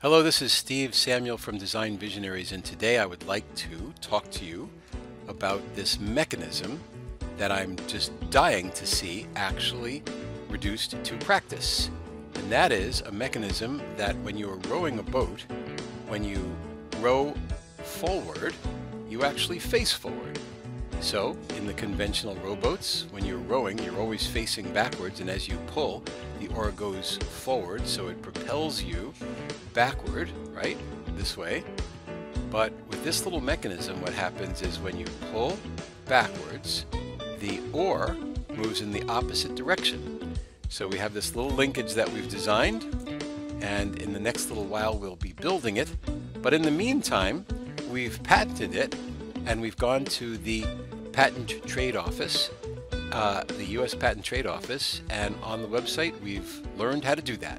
Hello, this is Steve Samuel from Design Visionaries, and today I would like to talk to you about this mechanism that I'm just dying to see actually reduced to practice. And that is a mechanism that when you are rowing a boat, when you row forward, you actually face forward. So, in the conventional rowboats, when you're rowing, you're always facing backwards, and as you pull, the oar goes forward, so it propels you backward, right? This way. But with this little mechanism, what happens is when you pull backwards, the oar moves in the opposite direction. So we have this little linkage that we've designed, and in the next little while we'll be building it. But in the meantime, we've patented it, and we've gone to the Patent Trade Office, uh, the U.S. Patent Trade Office, and on the website we've learned how to do that.